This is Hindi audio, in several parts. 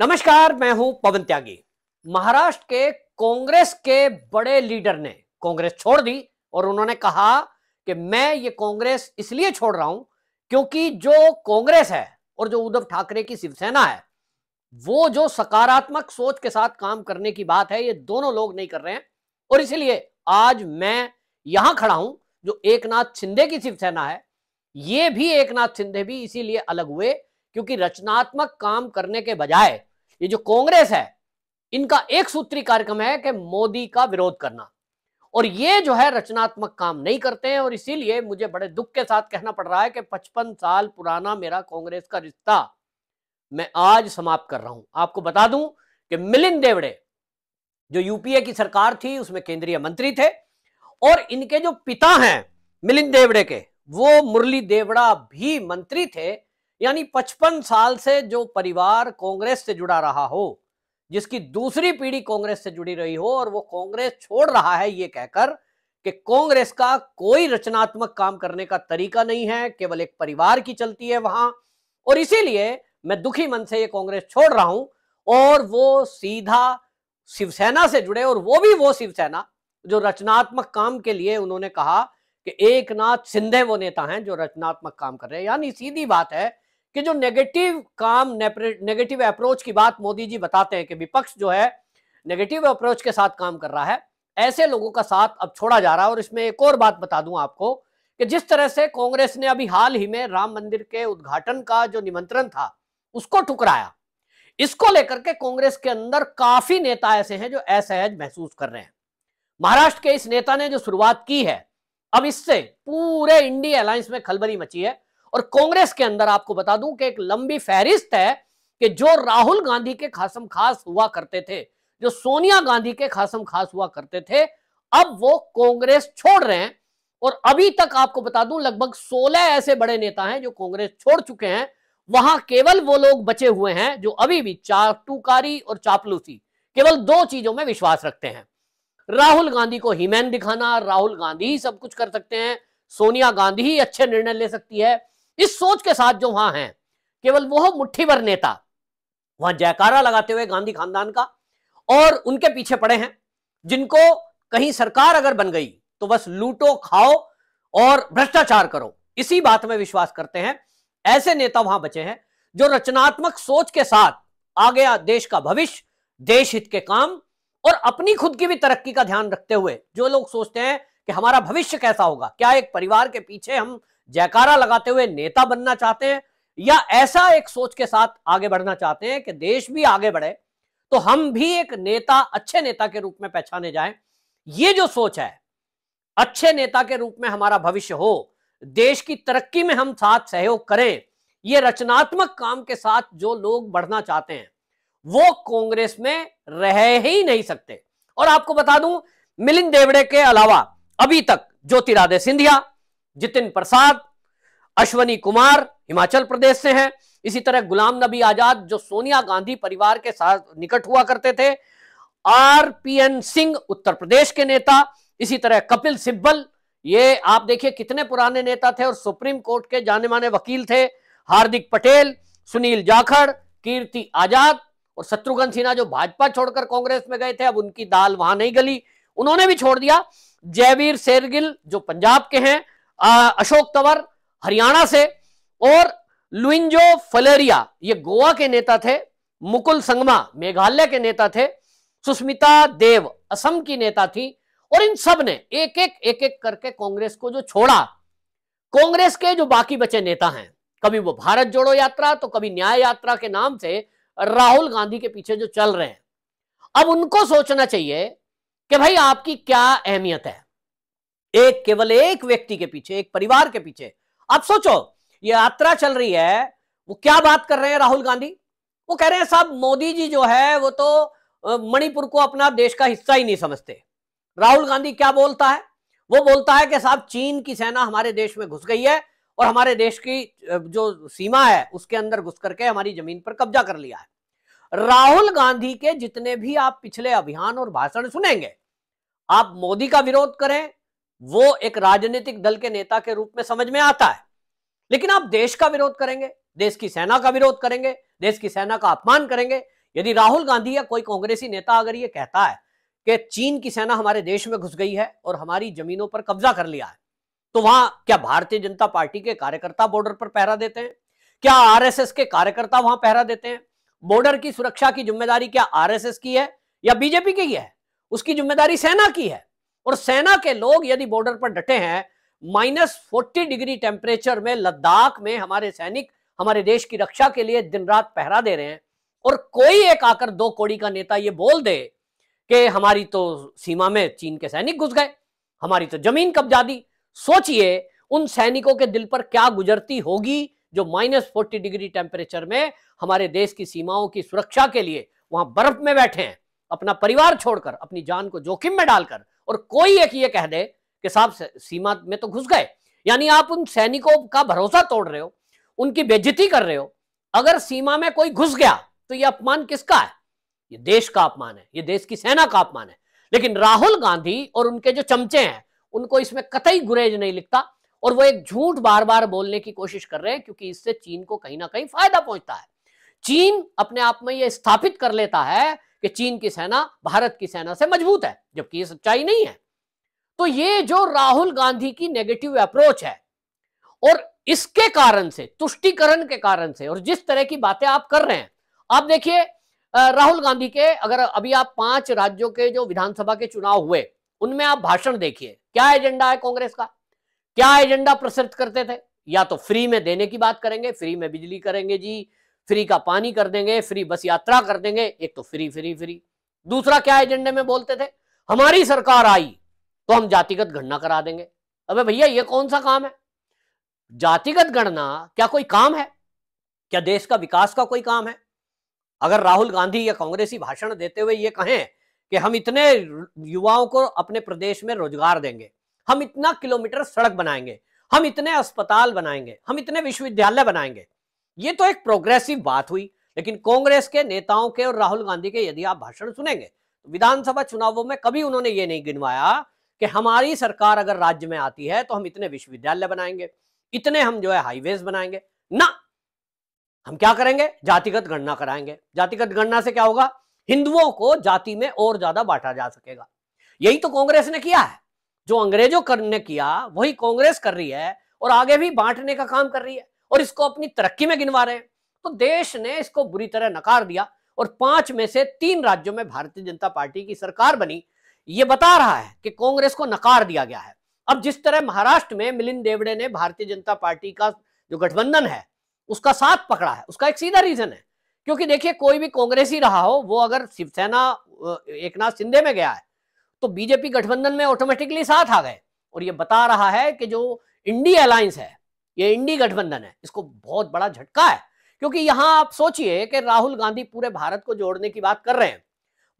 नमस्कार, मैं हूँ पवन त्यागी। महाराष्ट्र के कांग्रेस के बड़े लीडर ने कांग्रेस छोड़ दी और उन्होंने कहा कि मैं ये कांग्रेस इसलिए छोड़ रहा हूँ क्योंकि जो कांग्रेस है और जो उद्धव ठाकरे की शिवसेना है, वो जो सकारात्मक सोच के साथ काम करने की बात है, ये दोनों लोग नहीं कर रहे हैं। और इसीलिए आज मैं यहाँ खड़ा हूँ, जो एक नाथ शिंदे की शिवसेना है, ये भी एक नाथ शिंदे भी इसीलिए अलग हुए क्योंकि रचनात्मक काम करने के बजाय ये जो कांग्रेस है, इनका एक सूत्री कार्यक्रम है कि मोदी का विरोध करना। और ये जो है, रचनात्मक काम नहीं करते हैं और इसीलिए मुझे बड़े दुख के साथ कहना पड़ रहा है कि 55 साल पुराना मेरा कांग्रेस का रिश्ता मैं आज समाप्त कर रहा हूँ। आपको बता दूँ कि मिलिंद देवड़े, जो यूपीए की सरकार थी, उसमें केंद्रीय मंत्री थे और इनके जो पिता हैं मिलिंद देवड़े के, वो मुरली देवड़ा भी मंत्री थे यानी 55 साल से जो परिवार कांग्रेस से जुड़ा रहा हो, जिसकी दूसरी पीढ़ी कांग्रेस से जुड़ी रही हो और वो कांग्रेस छोड़ रहा है ये कहकर कि कांग्रेस का कोई रचनात्मक काम करने का तरीका नहीं है, केवल एक परिवार की चलती है वहाँ। और इसीलिए मैं दुखी मन से ये कांग्रेस छोड़ रहा हूँ और वो सीधा शिवसेना से जुड़े और वो भी वो शिवसेना जो रचनात्मक काम के लिए उन्होंने कहा कि एक नाथ सिंधे वो नेता हैं जो रचनात्मक काम कर रहे हैं। यानी सीधी बात है कि जो नेगेटिव काम नेगेटिव अप्रोच की बात मोदी जी बताते हैं कि विपक्ष जो है नेगेटिव अप्रोच के साथ काम कर रहा है। ऐसे लोगों का साथ अब छोड़ा जा रहा है। और इसमें एक और बात बता दूँ आपको कि जिस तरह से कांग्रेस ने अभी हाल ही में राम मंदिर के उद्घाटन का जो निमंत्रण था, उसको ठुकराया। इसको लेकर के कांग्रेस के अंदर काफ़ी नेता ऐसे हैं जो असहज महसूस कर रहे हैं। महाराष्ट्र के इस नेता ने जो शुरुआत की है, अब इससे पूरे इंडिया अलायंस में खलबली मची है। और कांग्रेस के अंदर आपको बता दूँ कि एक लंबी फहरिस्त है कि जो राहुल गांधी के खासम खास हुआ करते थे, जो सोनिया गांधी के खासम खास हुआ करते थे, अब वो कांग्रेस छोड़ रहे हैं। और अभी तक आपको बता दूँ, लगभग 16 ऐसे बड़े नेता हैं जो कांग्रेस छोड़ चुके हैं। वहाँ केवल वो लोग बचे हुए हैं जो अभी भी चाटुकारी और चापलूसी, केवल दो चीज़ों में विश्वास रखते हैं। राहुल गांधी को हीमैन दिखाना, राहुल गांधी ही सब कुछ कर सकते हैं, सोनिया गांधी ही अच्छे निर्णय ले सकती है इस सोच के साथ जो वहाँ है, केवल वो मुट्ठी भर नेता। वहाँ जयकारा लगाते हुए गांधी खानदान का, और उनके पीछे पड़े हैं, जिनको कहीं सरकार अगर बन गई तो बस लूटो, खाओ और भ्रष्टाचार करो। इसी बात में विश्वास करते हैं। ऐसे नेता वहाँ बचे हैं, जो रचनात्मक सोच के साथ आगे देश का भविष्य, देश हित के काम और अपनी खुद की भी तरक्की का ध्यान रखते हुए, जो लोग सोचते हैं कि हमारा भविष्य कैसा होगा, क्या एक परिवार के पीछे हम जयकारा लगाते हुए नेता बनना चाहते हैं या ऐसा एक सोच के साथ आगे बढ़ना चाहते हैं कि देश भी आगे बढ़े तो हम भी एक नेता, अच्छे नेता के रूप में पहचाने जाएँ। ये जो सोच है, अच्छे नेता के रूप में हमारा भविष्य हो, देश की तरक्की में हम साथ सहयोग करें, ये रचनात्मक काम के साथ जो लोग बढ़ना चाहते हैं, वो कांग्रेस में रह ही नहीं सकते। और आपको बता दूँ, मिलिंद देवड़े के अलावा अभी तक ज्योतिरादय सिंधिया जितिन प्रसाद, अश्वनी कुमार हिमाचल प्रदेश से हैं। इसी तरह गुलाम नबी आज़ाद, जो सोनिया गांधी परिवार के साथ निकट हुआ करते थे। R P N Singh, Uttar Pradesh के नेता। इसी तरह कपिल सिब्बल, ये आप देखिए कितने पुराने नेता थे और सुप्रीम कोर्ट के जाने माने वकील थे। हार्दिक पटेल, सुनील जाखड़, कीर्ति आज़ाद और शत्रुघ्न सिन्हा जो भाजपा छोड़कर कांग्रेस में गए थे, अब उनकी दाल वहाँ नहीं गली। उन्होंने भी छोड़ दिया। जयवीर शेरगिल, जो पंजाब के हैं अशोक तंवर हरियाणा से और लुइंजो फलेरिया, ये गोवा के नेता थे, मुकुल संगमा मेघालय के नेता थे सुस्मिता देव असम की नेता थी, और इन सबने एक एक एक एक करके कांग्रेस को जो छोड़ा। कांग्रेस के जो बाकी बचे नेता हैं, कभी वो भारत जोड़ो यात्रा तो कभी न्याय यात्रा के नाम से राहुल गांधी के पीछे जो चल रहे हैं। अब उनको सोचना चाहिए कि भाई आपकी क्या अहमियत है? एक केवल एक व्यक्ति के पीछे, एक परिवार के पीछे। आप सोचो, ये यात्रा चल रही है, वो क्या बात कर रहे हैं राहुल गांधी? वो कह रहे हैं, साहब, मोदी जी जो है, वो तो मणिपुर को अपना देश का हिस्सा ही नहीं समझते। राहुल गांधी क्या बोलता है? वो बोलता है कि, साहब, चीन की सेना हमारे देश में घुस गई है और हमारे देश की जो सीमा है, उसके अंदर घुस करके हमारी ज़मीन पर कब्जा कर लिया है। राहुल गांधी के जितने भी आप पिछले अभियान और भाषण सुनेंगे, आप मोदी का विरोध करें वो एक राजनीतिक दल के नेता के रूप में समझ में आता है। लेकिन आप देश का विरोध करेंगे, देश की सेना का विरोध करेंगे, देश की सेना का अपमान करेंगे। यदि राहुल गांधी या कोई कांग्रेसी नेता अगर ये कहता है कि चीन की सेना हमारे देश में घुस गई है और हमारी जमीनों पर कब्जा कर लिया है तो वहाँ क्या भारतीय जनता पार्टी के कार्यकर्ता बॉर्डर पर पहरा देते हैं? क्या आरएसएस के कार्यकर्ता वहाँ पहरा देते हैं? बॉर्डर की सुरक्षा की ज़िम्मेदारी क्या आरएसएस की है या बीजेपी की है? उसकी ज़िम्मेदारी सेना की है। और सेना के लोग यदि बॉर्डर पर डटे हैं, माइनस फोर्टी डिग्री टेम्परेचर में लद्दाख में हमारे सैनिक हमारे देश की रक्षा के लिए दिन रात पहरा दे रहे हैं, और कोई एक आकर दो कोड़ी का नेता ये बोल दे कि हमारी तो सीमा में चीन के सैनिक घुस गए, हमारी तो ज़मीन कब्जा दी, सोचिए उन सैनिकों के दिल पर क्या गुजरती होगी जो माइनस फोर्टी डिग्री टेम्परेचर में हमारे देश की सीमाओं की सुरक्षा के लिए वहाँ बर्फ़ में बैठे हैं, अपना परिवार छोड़कर, अपनी जान को जोखिम में डालकर और कोई एक ये कह दे कि साहब सीमा में तो घुस गए। यानी आप उन सैनिकों का भरोसा तोड़ रहे हो, उनकी बेजती कर रहे हो। अगर सीमा में कोई घुस गया तो ये अपमान किसका है? ये देश का अपमान है, ये देश की सेना का अपमान है। लेकिन राहुल गांधी और उनके जो चमचे हैं, उनको इसमें कतई गुरेज नहीं लिखता और वो एक झूठ बार बार बोलने की कोशिश कर रहे हैं, क्योंकि इससे चीन को कहीं ना कहीं फ़ायदा पहुँचता है। चीन अपने आप में यह स्थापित कर लेता है कि चीन की सेना भारत की सेना से मज़बूत है, जबकि ये सच्चाई नहीं है। तो ये जो राहुल गांधी की नेगेटिव अप्रोच है, और इसके कारण से, तुष्टिकरण के कारण से, और जिस तरह की बातें आप कर रहे हैं, आप देखिए राहुल गांधी के अगर अभी आप पाँच राज्यों के जो विधानसभा के चुनाव हुए, उनमें आप भाषण देखिए, क्या एजेंडा है कांग्रेस का? क्या एजेंडा प्रस्तुत करते थे? या तो फ्री में देने की बात करेंगे, फ्री में बिजली करेंगे जी फ्री का पानी कर देंगे, फ्री बस यात्रा कर देंगे, एक तो फ्री फ्री फ्री। दूसरा क्या एजेंडे में बोलते थे? हमारी सरकार आई तो हम जातिगत गणना करा देंगे। अबे भैया, ये कौन सा काम है? जातिगत गणना क्या कोई काम है? क्या देश का विकास का कोई काम है? अगर राहुल गांधी या कांग्रेसी भाषण देते हुए ये कहें कि हम इतने युवाओं को अपने प्रदेश में रोज़गार देंगे, हम इतना किलोमीटर सड़क बनाएँगे, हम इतने अस्पताल बनाएँगे, हम इतने विश्वविद्यालय बनाएँगे ये तो एक प्रोग्रेसिव बात हुई, लेकिन कांग्रेस के नेताओं के और राहुल गांधी के यदि आप भाषण सुनेंगे तो विधानसभा चुनावों में कभी उन्होंने ये नहीं गिनवाया कि हमारी सरकार अगर राज्य में आती है तो हम इतने विश्वविद्यालय बनाएँगे, इतने हम जो है हाईवेज बनाएँगे। ना! हम क्या करेंगे? जातिगत गणना कराएँगे। जातिगत गणना से क्या होगा? हिंदुओं को जाति में और ज़्यादा बांटा जा सकेगा। यही तो कांग्रेस ने किया है। जो अंग्रेज़ों ने किया, वही कांग्रेस कर रही है और आगे भी बांटने का काम कर रही है। और इसको अपनी तरक्की में गिनवा रहे हैं। तो देश ने इसको बुरी तरह नकार दिया और पाँच में से तीन राज्यों में भारतीय जनता पार्टी की सरकार बनी। ये बता रहा है कि कांग्रेस को नकार दिया गया है। अब जिस तरह महाराष्ट्र में मिलिंद देवड़े ने भारतीय जनता पार्टी का जो गठबंधन है, उसका साथ पकड़ा है, उसका एक सीधा रीजन है। क्योंकि देखिए, कोई भी कांग्रेस ही रहा हो, वो अगर शिवसेना एक नाथ शिंदे में गया है तो बीजेपी गठबंधन में ऑटोमेटिकली साथ आ गए। और ये बता रहा है कि जो इंडिया अलायंस है ये इंडी गठबंधन है, इसको बहुत बड़ा झटका है। क्योंकि यहाँ आप सोचिए कि राहुल गांधी पूरे भारत को जोड़ने की बात कर रहे हैं।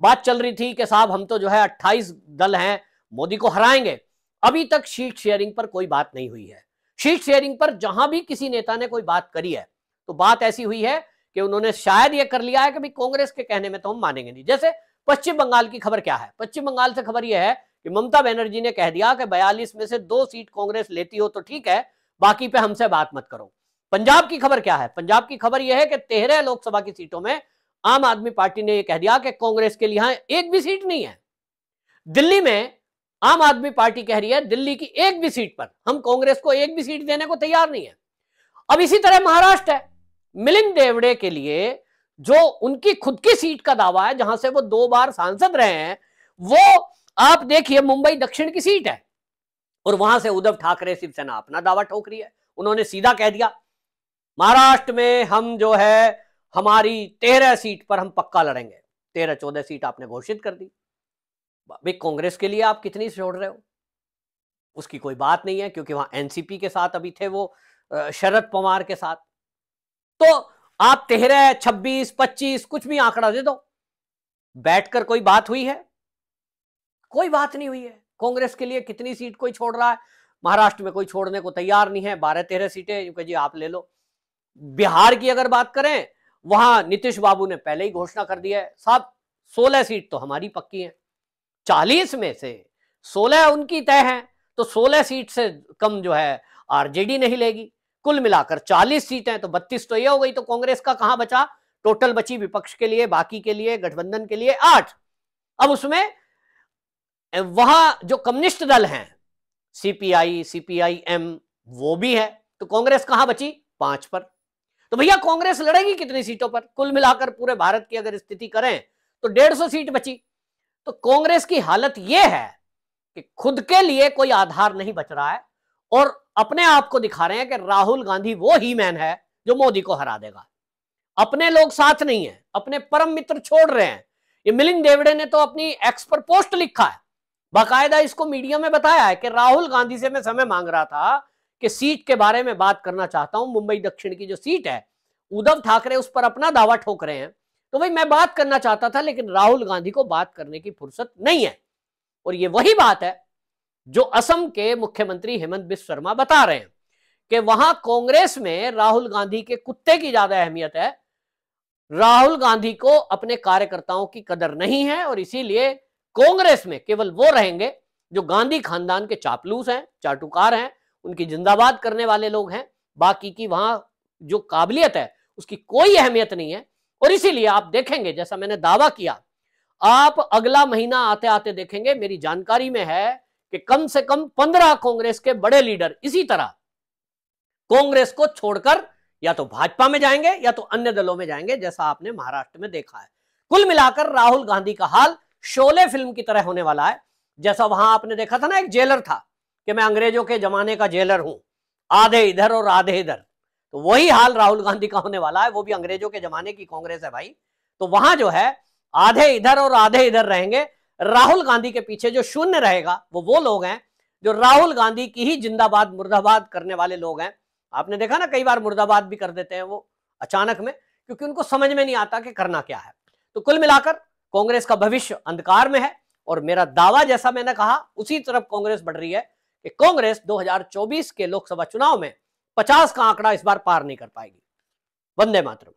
बात चल रही थी कि साहब हम तो जो है 28 दल हैं, मोदी को हराएँगे। अभी तक सीट शेयरिंग पर कोई बात नहीं हुई है। सीट शेयरिंग पर जहाँ भी किसी नेता ने कोई बात करी है तो बात ऐसी हुई है कि उन्होंने शायद यह कर लिया है कि भाई कांग्रेस के कहने में तो हम मानेंगे नहीं। जैसे पश्चिम बंगाल की खबर क्या है? पश्चिम बंगाल से खबर यह है कि ममता बनर्जी ने कह दिया कि बयालीस में से दो सीट कांग्रेस लेती हो तो ठीक है बाकी पे हमसे बात मत करो। पंजाब की खबर क्या है? पंजाब की खबर यह है कि तेरह लोकसभा की सीटों में आम आदमी पार्टी ने यह कह दिया कि कांग्रेस के लिए एक भी सीट नहीं है। दिल्ली में आम आदमी पार्टी कह रही है, दिल्ली की एक भी सीट पर हम कांग्रेस को एक भी सीट देने को तैयार नहीं है। अब इसी तरह महाराष्ट्र है। मिलिंद देवड़े के लिए जो उनकी खुद की सीट का दावा है, जहाँ से वो दो बार सांसद रहे हैं, वो आप देखिए, मुंबई दक्षिण की सीट है। और वहाँ से उद्धव ठाकरे शिवसेना अपना दावा ठोक रही है। उन्होंने सीधा कह दिया, महाराष्ट्र में हम जो है, हमारी तेरह सीट पर हम पक्का लड़ेंगे। तेरह चौदह सीट आपने घोषित कर दी। भाई कांग्रेस के लिए आप कितनी छोड़ रहे हो? उसकी कोई बात नहीं है, क्योंकि वहाँ एनसीपी के साथ अभी थे वो शरद पवार के साथ। तो आप तेरह, छब्बीस, पच्चीस, कुछ भी आंकड़ा दे दो। बैठकर कोई बात हुई है? कोई बात नहीं हुई है। कांग्रेस के लिए कितनी सीट कोई छोड़ रहा है? महाराष्ट्र में कोई छोड़ने को तैयार नहीं है, बारह तेरह सीटें जी आप ले लो। बिहार की अगर बात करें, वहाँ नीतीश बाबू ने पहले ही घोषणा कर दिया है, साहब, सोलह सीट तो हमारी पक्की है। चालीस में से सोलह उनकी तय है तो सोलह सीट से कम जो है, आरजेडी नहीं लेगी। कुल मिलाकर चालीस सीटें तो बत्तीस तो ये हो गई तो कांग्रेस का कहाँ बचा? टोटल बची विपक्ष के लिए, बाकी के लिए, गठबंधन के लिए आठ। अब उसमें वहाँ जो कम्युनिस्ट दल हैं सीपीआई सीपीआई एम वो भी है। तो कांग्रेस कहाँ बची? पाँच पर। तो भैया, कांग्रेस लड़ेगी कितनी सीटों पर? कुल मिलाकर पूरे भारत की अगर स्थिति करें तो डेढ़ सौ सीट बची। तो कांग्रेस की हालत यह है कि खुद के लिए कोई आधार नहीं बच रहा है और अपने आप को दिखा रहे हैं कि राहुल गांधी वो ही मैन है जो मोदी को हरा देगा। अपने लोग साथ नहीं है, अपने परम मित्र छोड़ रहे हैं। ये मिलिंद देवड़े ने तो अपनी एक्स पर पोस्ट लिखा है। बाकायदा इसको मीडिया में बताया है कि राहुल गांधी से मैं समय मांग रहा था कि सीट के बारे में बात करना चाहता हूँ, मुंबई दक्षिण की जो सीट है, उद्धव ठाकरे उस पर अपना दावा ठोक रहे हैं। तो भाई, मैं बात करना चाहता था, लेकिन राहुल गांधी को बात करने की फुर्सत नहीं है। और ये वही बात है जो असम के मुख्यमंत्री हेमंत बिस्व शर्मा बता रहे हैं कि वहाँ कांग्रेस में राहुल गांधी के कुत्ते की ज़्यादा अहमियत है। राहुल गांधी को अपने कार्यकर्ताओं की कदर नहीं है और इसीलिए कांग्रेस में केवल वो रहेंगे जो गांधी खानदान के चापलूस हैं, चाटुकार हैं, उनकी जिंदाबाद करने वाले लोग हैं, बाकी की वहाँ जो काबिलियत है, उसकी कोई अहमियत नहीं है। और इसीलिए आप देखेंगे, जैसा मैंने दावा किया, आप अगला महीना आते आते देखेंगे, मेरी जानकारी में है कि कम से कम पंद्रह कांग्रेस के बड़े लीडर इसी तरह कांग्रेस को छोड़कर या तो भाजपा में जाएँगे या तो अन्य दलों में जाएँगे, जैसा आपने महाराष्ट्र में देखा है। कुल मिलाकर राहुल गांधी का हाल शोले फ़िल्म की तरह होने वाला है। जैसा वहाँ आपने देखा था ना, एक जेलर था कि मैं अंग्रेज़ों के जमाने का जेलर हूँ। आधे इधर और आधे इधर। तो वही हाल राहुल गांधी का होने वाला है, वो भी अंग्रेज़ों के जमाने की कांग्रेस है भाई। तो वहाँ जो है, आधे इधर और आधे इधर रहेंगे। राहुल गांधी के पीछे जो शून्य रहेगा, वो वो लोग हैं, जो राहुल गांधी की ही जिंदाबाद, मुर्दाबाद करने वाले लोग हैं। आपने देखा ना, कई बार मुर्दाबाद भी कर देते हैं वो, अचानक में, क्योंकि उनको समझ में नहीं आता कि करना क्या है। तो कुल मिलाकर कांग्रेस का भविष्य अंधकार में है और मेरा दावा जैसा मैंने कहा, उसी तरफ़ कांग्रेस बढ़ रही है कि कांग्रेस 2024 के लोकसभा चुनाव में 50 का आंकड़ा इस बार पार नहीं कर पाएगी। वंदे मातरम।